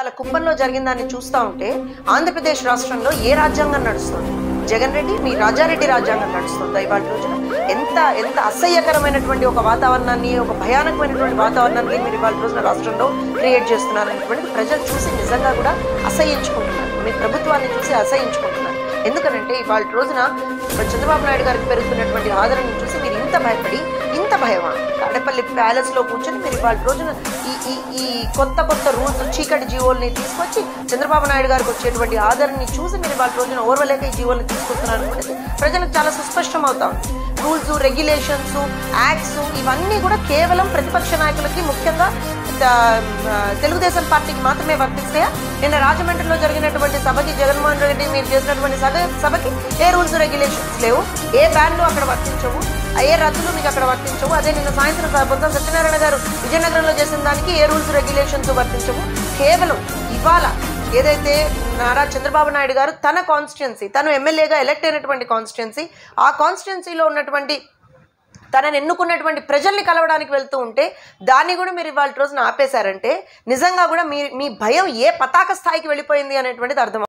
ఇవాళ కుప్పంలో జరిగిందాన్ని చూస్తా చూస్తూ ఉంటే ఆంధ్రప్రదేశ్ రాష్ట్రంలో ఏ రాజ్యాంగం నడుస్తుంది? జగన్ రెడ్డి మీ రాజారెడ్డి రాజ్యాంగం నడుస్తుంది ఇవాళ రోజున? ఎంత ఎంత అసహ్యకరమైనటువంటి ఒక వాతావరణాన్ని ఒక భయానకమైనటువంటి వాతావరణాన్ని మీరు ఇవాళ రోజున రాష్ట్రంలో క్రియేట్ చేస్తున్నారనేటువంటి ప్రజలు చూసి నిజంగా కూడా అసహ్యించుకుంటున్నారు. మీ ప్రభుత్వాన్ని చూసి అసహించుకుంటున్నారు ఎందుకనంటే ఇవాళ రోజున చంద్రబాబు నాయుడు గారికి పెరుగుతున్నటువంటి ఆదరణను చూసి మీరు ఇంత భయపడి భయమా? తాడేపల్లి ప్యాలెస్లో కూర్చొని మీరు ఇవాళ రోజున ఈ ఈ ఈ కొత్త కొత్త రూల్స్ చీకటి జీవోల్ని తీసుకొచ్చి చంద్రబాబు నాయుడు గారికి వచ్చేటువంటి ఆదరణని చూసి మీరు ఇవాళ రోజున ఓర్వలేక ఈ జీవోల్ని తీసుకొస్తున్నారు ప్రజలకు చాలా సుస్పష్టం అవుతా ఉంది. రూల్స్ రెగ్యులేషన్స్ యాక్ట్స్ ఇవన్నీ కూడా కేవలం ప్రతిపక్ష నాయకులకి ముఖ్యంగా తెలుగుదేశం పార్టీకి మాత్రమే వర్తిస్తాయా? నిన్న రాజమండ్రిలో జరిగినటువంటి సభకి జగన్మోహన్ రెడ్డి మీరు చేసినటువంటి సభ సభకి ఏ రూల్స్ రెగ్యులేషన్స్ లేవు? ఏ బ్యాన్లు అక్కడ వర్తించవు? ఏ రద్దులు మీకు అక్కడ వర్తించవు? అదే నిన్న సాయంత్రం స- బొత్స సత్యనారాయణ గారు విజయనగరంలో చేసిన దానికి ఏ రూల్స్ రెగ్యులేషన్స్ వర్తించవు? కేవలం ఇవాళ ఏదైతే నారా చంద్రబాబు నాయుడు గారు తన కాన్స్టిట్యున్సీ తను ఎమ్మెల్యేగా ఎలక్ట్ అయినటువంటి కాన్స్టిట్యున్సీ ఆ కాన్స్టిట్యున్సీలో ఉన్నటువంటి తనని ఎన్నుకున్నటువంటి ప్రజల్ని కలవడానికి వెళ్తూ ఉంటే దాన్ని కూడా మీరు ఇవాళ రోజున ఆపేశారంటే నిజంగా కూడా మీ మీ భయం ఏ పతాక స్థాయికి వెళ్ళిపోయింది అనేటువంటిది అర్థం